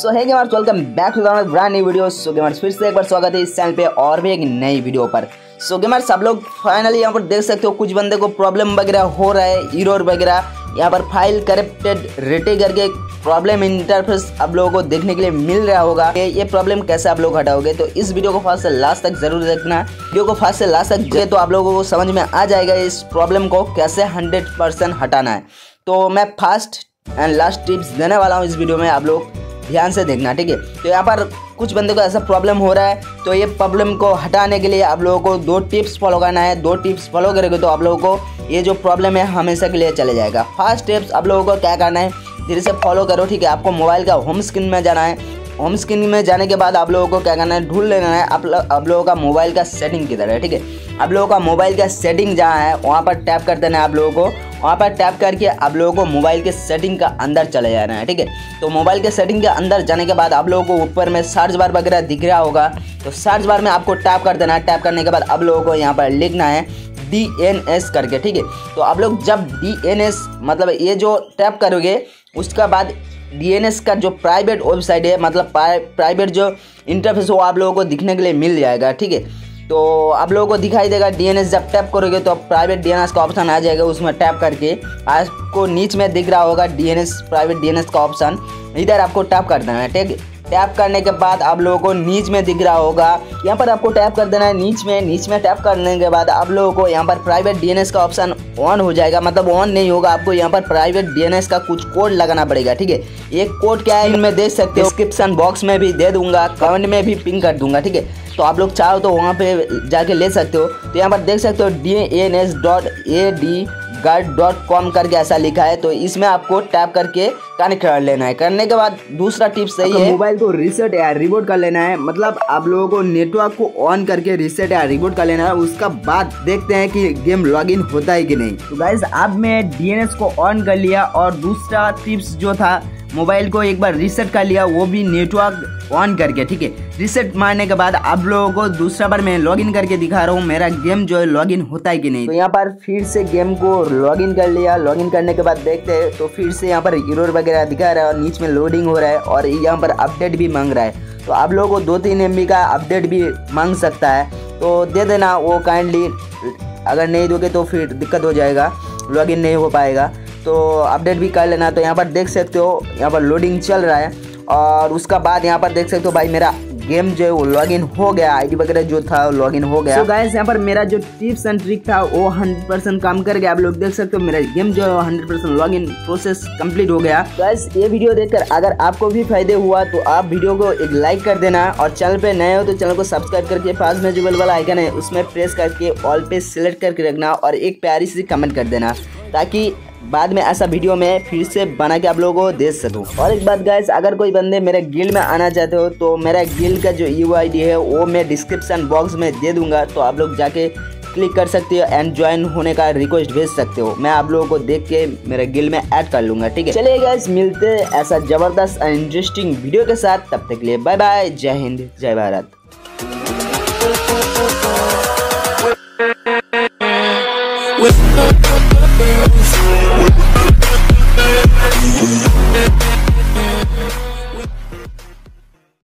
So hi gamers welcome back to brand new video so gamers फिर से एक बार स्वागत है इस चैनल पे और भी एक नई वीडियो पर। सो गेमर्स सब लोग फाइनली यहाँ पर देख सकते हो कुछ बंदे को प्रॉब्लम वगैरह हो रहा है ईरोर वगैरह। यहाँ पर फ़ाइल करप्टेड रेटे करके प्रॉब्लम इंटरफेस आप लोगों को देखने के लिए मिल रहा होगा। कि ये प्रॉब्लम कैसे आप लोग हटाओगे? तो इस वीडियो को फास्ट से लास्ट तक ज़रूर देखना। वीडियो को फास्ट से लास्ट तक तो आप लोगों को समझ में आ जाएगा इस प्रॉब्लम को कैसे हंड्रेड परसेंट हटाना है। तो मैं फास्ट एंड लास्ट टिप्स देने वाला हूँ इस वीडियो में आप लोग। ध्यान से देखना, ठीक है? तो यहाँ पर कुछ बंदे को ऐसा प्रॉब्लम हो रहा है तो ये प्रॉब्लम को हटाने के लिए आप लोगों को दो टिप्स फॉलो करना है। दो टिप्स फॉलो करोगे तो आप लोगों को ये जो प्रॉब्लम है हमेशा के लिए चले जाएगा। फ़र्स्ट टिप्स आप लोगों को क्या करना है? धीरे से फॉलो करो, ठीक है? आपको मोबाइल का होम स्क्रीन में जाना है। होम स्क्रीन में जाने के बाद आप लोगों को क्या करना है, ढूंढ लेना है आप आप लोगों का मोबाइल का सेटिंग किधर है, ठीक है? आप लोगों का मोबाइल का सेटिंग जहाँ है, वहाँ पर टैप कर देना है आप लोगों को। वहाँ पर टैप करके आप लोगों को मोबाइल के सेटिंग का अंदर चले जाना है, ठीक है? तो मोबाइल के सेटिंग के अंदर जाने के बाद आप लोगों को ऊपर में सर्च बार वगैरह दिख रहा होगा। तो सर्च बार में आपको टैप कर देना है। टैप करने के बाद आप लोगों को यहाँ पर लिखना है डी एन एस करके, ठीक है? तो आप लोग जब डी एन एस मतलब ये जो टैप करोगे, उसका बाद डी एन एस का जो प्राइवेट वेबसाइट है मतलब प्राइवेट जो इंटरफेस वो आप लोगों को दिखने के लिए मिल जाएगा, ठीक है? तो आप लोगों को दिखाई देगा डीएनएस जब टैप करोगे तो प्राइवेट डीएनएस का ऑप्शन आ जाएगा, उसमें टैप करके आपको नीच में दिख रहा होगा डीएनएस प्राइवेट डीएनएस का ऑप्शन इधर आपको टैप कर देना है, ठीक टैप करने के बाद आप लोगों को नीच में दिख रहा होगा। यहाँ पर आपको टैप कर देना है नीच में। नीच में टैप करने के बाद आप लोगों को यहाँ पर प्राइवेट डीएनएस का ऑप्शन ऑन हो जाएगा। मतलब ऑन नहीं होगा। आपको यहाँ पर प्राइवेट डीएनएस का कुछ कोड लगाना पड़ेगा, ठीक है? एक कोड क्या है? इनमें देख सकते हो। डिस्क्रिप्शन बॉक्स में भी दे दूँगा। कमेंट में भी पिंक कर दूँगा, ठीक है? तो आप लोग चाहो तो वहाँ पे जाके ले सकते हो। तो यहाँ पर देख सकते हो D N S dot A D guide dot com करके ऐसा लिखा है तो इसमें आपको टैप करके कनेक्ट कर लेना है। करने के बाद दूसरा टिप्स सही है मोबाइल को रिसेट या रिबोट कर लेना है। मतलब आप लोगों को नेटवर्क को ऑन करके रिसेट या रिबोट कर लेना है उसका बाद देखते हैं कि गेम लॉगिन होता है कि नहीं। तो गाइज़ अब मैं डीएनएस को ऑन कर लिया और दूसरा टिप्स जो था मोबाइल को एक बार रीसेट कर लिया, वो भी नेटवर्क ऑन करके, ठीक है? रीसेट मारने के बाद आप लोगों को दूसरा बार मैं लॉगिन करके दिखा रहा हूँ, मेरा गेम जो है लॉगिन होता है कि नहीं? तो यहाँ पर फिर से गेम को लॉगिन कर लिया। लॉगिन करने के बाद देखते हैं तो फिर से यहाँ पर इरोर वगैरह दिखा रहा है और नीच में लोडिंग हो रहा है और यहाँ पर अपडेट भी मांग रहा है। तो आप लोगों को दो तीन एम का अपडेट भी मांग सकता है। तो दे देना, वो काइंडली अगर नहीं दोगे तो फिर दिक्कत हो जाएगा लॉगिन नहीं हो पाएगा। तो अपडेट भी कर लेना। तो यहाँ पर देख सकते हो, यहाँ पर लोडिंग चल रहा है। और उसका बाद यहाँ पर देख सकते हो भाई, मेरा गेम जो है वो लॉगिन हो गया। आईडी वगैरह जो था वो लॉगिन हो गया। तो गाइस यहाँ पर मेरा जो टिप्स एंड ट्रिक था, वो हंड्रेड परसेंट काम कर गया। आप लोग देख सकते हो, मेरा गेम जो है hundred percent log in process complete हो गया। गाइस ये वीडियो देखकर अगर आपको भी फ़ायदे हुआ तो आप वीडियो को एक लाइक कर देना। और चैनल पे नए हो तो चैनल को सब्सक्राइब करके पास में जो बेल वाला आइकन है, उसमें प्रेस करके ऑल पे सिलेक्ट करके रखना। और एक प्यारी सी कमेंट कर देना, ताकि बाद में ऐसा वीडियो में फिर से बना के आप लोगों को दे सकूँ। और एक बात गाइस अगर कोई बंदे मेरे गिल्ड में आना चाहते हो तो मेरा गिल्ड का जो यू है, वो मैं डिस्क्रिप्शन बॉक्स में दे दूँगा तो आप लोग जाके क्लिक कर सकते हो एंड ज्वाइन होने का रिक्वेस्ट भेज सकते हो। मैं आप लोगों को देख के मेरे गिल में ऐड कर लूँगा, ठीक है? चलिए गैस मिलते हैं ऐसा ज़बरदस्त एंड इंटरेस्टिंग वीडियो के साथ। तब तक के लिए बाय बाय जय हिंद, जय भारत।